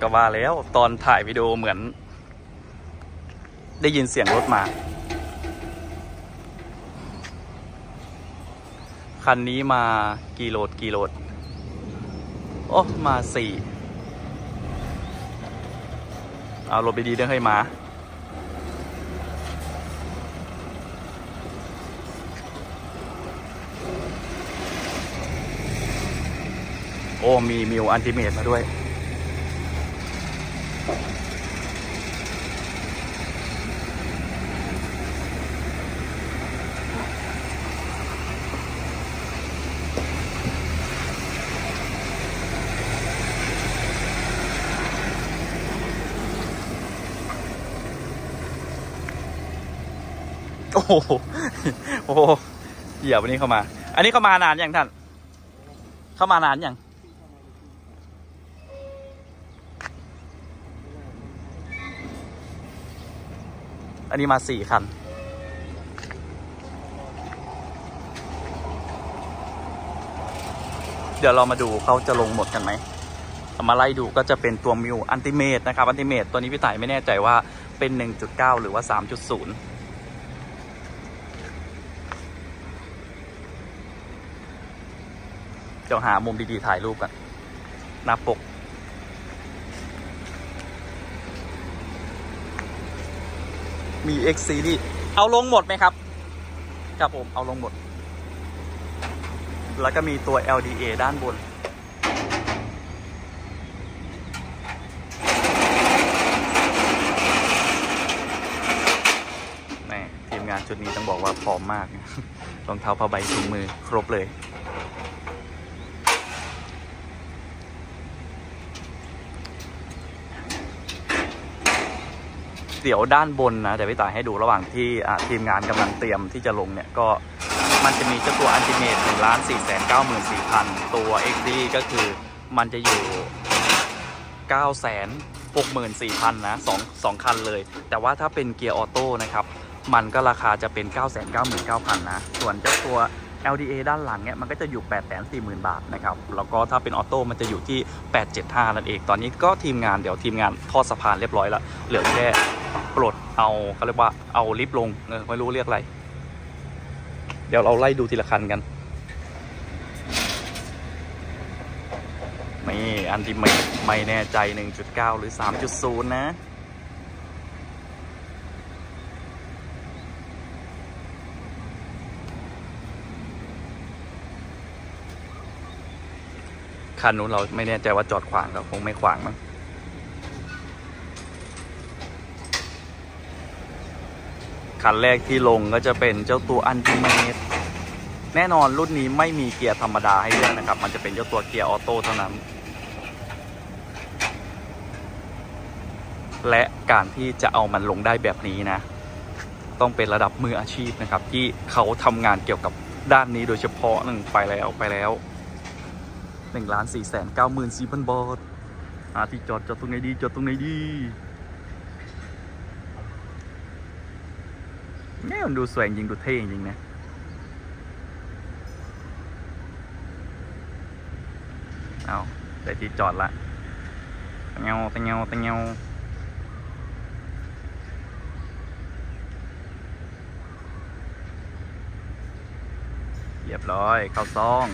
ก็ว่าแล้วตอนถ่ายวิดีโอเหมือน ได้ยินเสียงรถมา คันนี้มากี่โหลดกี่โหลด โอ้ มาสี่เอารถไปดีเด้อให้มา โอ้ มีมิวอันติเมตมาด้วย โอ้โห โอ้โหเดี๋ยววันนี้เข้ามา อันนี้เข้ามานานยังท่าน เข้ามานานยัง อันนี้มาสี่คัน เดี๋ยวเรามาดูเขาจะลงหมดกันไหมมาไล่ดูก็จะเป็นตัวมิวอันติเมตนะครับอันติเมตตัวนี้พี่ต่ายไม่แน่ใจว่าเป็น 1.9 หรือว่า 3.0เดี๋ยวหามุมดีๆถ่ายรูปกันหน้าปก มี X Series เอาลงหมดไหมครับ ครับผม เอาลงหมด แล้วก็มีตัว LDA ด้านบนแม่ทีมงานชุดนี้ต้องบอกว่าพร้อมมาก รองเท้าผ้าใบถุงมือครบเลย เดี๋ยวด้านบนนะเดี๋ยวพี่ต่ายให้ดูระหว่างที่ทีมงานกำลังเตรียมที่จะลงเนี่ยก็มันจะมีเจ้าตัวอันติเมตหนึ่งล้านสี่แสนเก้าหมื่นสี่พันตัว x d ก็คือมันจะอยู่เก้าแสนหกหมื่นสี่พันนะสองสองคันเลย แต่ว่าถ้าเป็นเกียร์ออโต้นะครับ มันก็ราคาจะเป็น9 9 9 9 0 0 0นะ ส่วนเจ้าตัว LDA ด้านหลังเนี่ยมันก็จะอยู่ 8 4 0 0 0 0 บาทนะครับ แล้วก็ถ้าเป็นออโต้มันจะอยู่ที่ 875 นั่นเอง ตอนนี้ก็ทีมงานเดี๋ยวทีมงานทอดสะพานเรียบร้อยแล้ว เหลือแค่ปลดเอาเขาเรียกว่าเอาลิฟต์ลงเออไม่รู้เรียกอะไร เดี๋ยวเราไล่ดูทีละคันกัน นี่อันที่ไม่ไม่แน่ใจ 1.9 หรือ 3.0 นะ คันนู้นเราไม่แน่ใจว่าจอดขวางก็คงไม่ขวางมั้งคันแรกที่ลงก็จะเป็นเจ้าตัวอันติเมตแน่นอนรุ่นนี้ไม่มีเกียร์ธรรมดาให้เลือกนะครับ มันจะเป็นเจ้าตัวเกียร์ออโต้เท่านั้น และการที่จะเอามันลงได้แบบนี้นะ ต้องเป็นระดับมืออาชีพนะครับ ที่เขาทำงานเกี่ยวกับด้านนี้โดยเฉพาะหนึ่งไปแล้วไปแล้ว หนึ่งล้านสี่แสนเก้าหมื่นสี่พันบาทหาที่จอดจอดตรงไหนดี จอดตรงไหนดีเนี่ยมันดูสวยจริงดูเท่จริงนะเอาได้ที่จอดละตะเงาตะเงาตะเงาเรียบร้อย เข้าซ่อง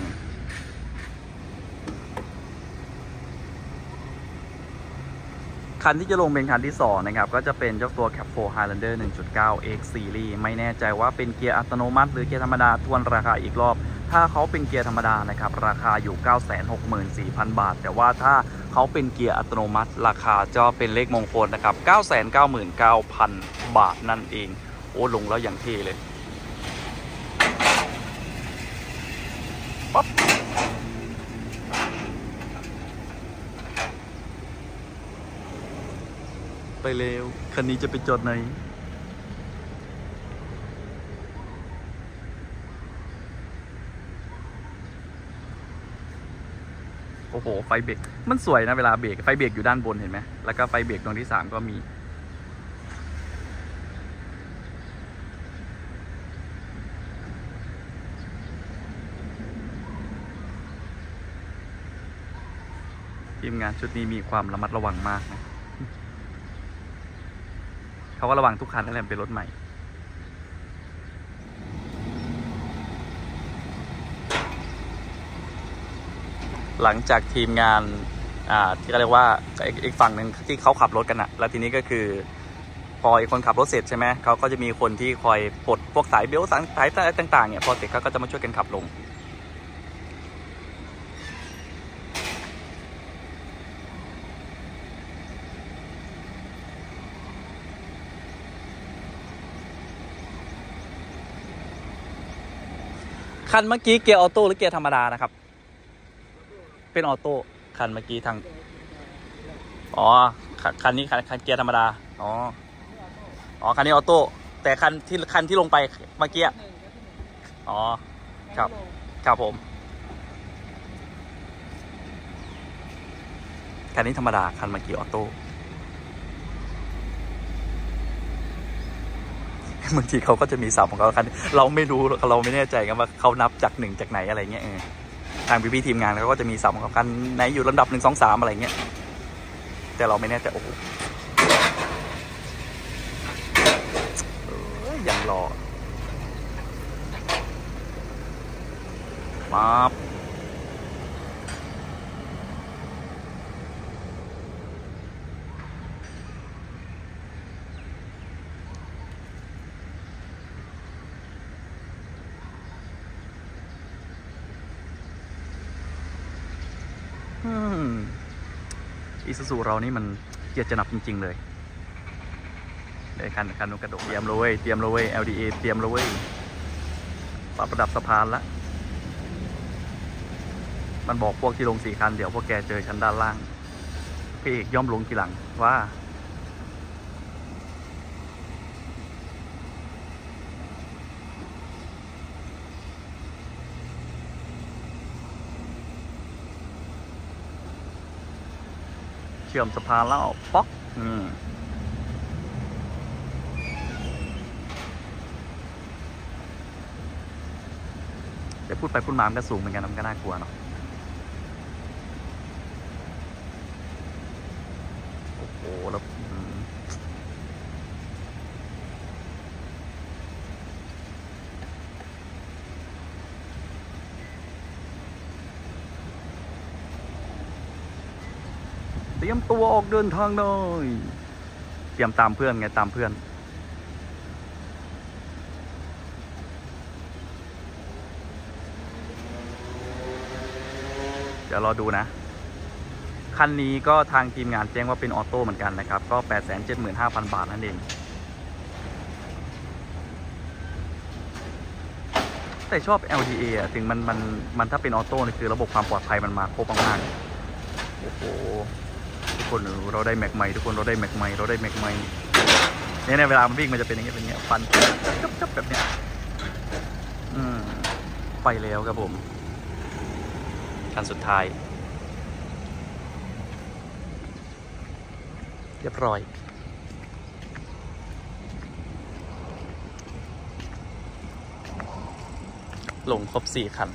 คันที่จะลงเป็นคันที่ 2 นะครับ ก็จะเป็นเจ้าตัว Cap 4 Highlander 1.9 X Series ไม่แน่ใจว่าเป็นเกียร์อัตโนมัติ หรือเกียร์ธรรมดาทวนราคาอีกรอบ ถ้าเขาเป็นเกียร์ธรรมดานะครับ ราคาอยู่ 964,000 บาท แต่ว่าถ้าเขาเป็นเกียร์อัตโนมัติ ราคาจะเป็นเลขมงคลนะครับ 999,000 บาทนั่นเอง โอ้ลงแล้วอย่างเท่เลย ไปเร็วคันนี้จะไปจอดไหน โอ้โห ไฟเบรก มันสวยนะเวลาเบรก ไฟเบรกอยู่ด้านบนเห็นไหม แล้วก็ไฟเบรกตรงที่สามก็มี ทีมงานชุดนี้มีความระมัดระวังมากนะ เขาก็ระวังทุกคันนั่นแหละเป็นรถใหม่ หลังจากทีมงานอ่าที่เรียกว่าอีกอีกฝั่งหนึ่งที่เขาขับรถกันอะแล้วทีนี้ก็คือพออีกคนขับรถเสร็จใช่ไหมเขาก็จะมีคนที่คอยปลดพวกสายเบลต์สายสายต่างๆเนี่ยพอเสร็จเขาก็จะมาช่วยกันขับลง คันเมื่อกี้เกียร์ออโต้หรือเกียร์ธรรมดานะครับ เป็นออโต้คันเมื่อกี้ทาง อ๋อ คันนี้คันคันเกียร์ธรรมดา อ๋อ อ๋อ คันนี้ออโต้ แต่คันที่คันที่ลงไปเมื่อกี้ อ๋อ ครับ ครับผม คันนี้ธรรมดา คันเมื่อกี้ออโต้ บางทีเขาก็จะมีศัพท์ของเขาคันเราไม่รู้เราไม่แน่ใจกันว่าเขานับจากหนึ่งจากไหนอะไรเงี้ยเออทางพี่พี่ๆทีมงานเขาก็จะมีศัพท์ของเขาคันไหนอยู่ลำดับหนึ่งสองสามอะไรเงี้ยแต่เราไม่แน่ใจโอ้โหเอ้ยยังรอมา อิซูซูเรานี่มันเกียร์จะนับจริง ๆ เลยเลยคันคันนู้นกระโดดเตรียมเลยเตรียมเลย LDA เตรียมเลยเว้ยปรับระดับสะพานละมันบอกพวกที่ลงสี่คัน เดี๋ยวพวกแกเจอชั้นด้านล่างพี่เอกย่อมลงทีหลังว่า ชื่อมสะพานแล้วป๊อกอืมแต่พูดไปพูดมามันก็สูงเหมือนกันมันก็น่ากลัวเนาะโอ้โหแล้วอืม เตรียมตัวออกเดินทางหน่อยเตรียมตามเพื่อนไงตามเพื่อน เดี๋ยวรอดูนะ คันนี้ก็ทางทีมงานแจ้งว่าเป็นออโต้เหมือนกันนะครับ ก็ 875,000 บาทนั่นเอง แต่ชอบ LDA อะ ถึงมันมันมันถ้าเป็นออโต้นี่คือระบบความปลอดภัยมันมาครบมากๆโอ้โห คนเราได้แม็กใหม่ทุกคนเราได้แม็กใหม่เราได้แม็กใหม่เนี่ยในเวลามันวิ่งมันจะเป็นอย่างเงี้ยเป็นอย่างเงี้ยฟันจับจับแบบเนี้ยอืมไปแล้วครับผมคันสุดท้าย เรียบร้อยลงครบสี่คัน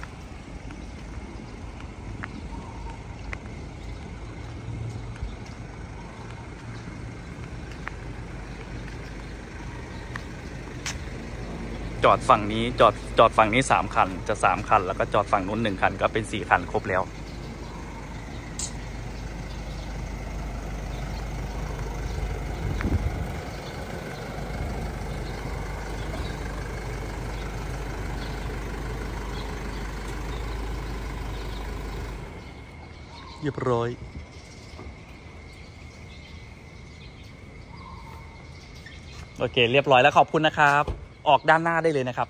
จอดฝั่งนี้จอดจอดฝั่งนี้สามคัน จะสามคัน แล้วก็จอดฝั่งนู้นหนึ่งคันก็เป็นสี่คันครบแล้ว เรียบร้อยโอเค เรียบร้อยแล้วขอบคุณนะครับ ออกด้านหน้าได้เลยนะครับ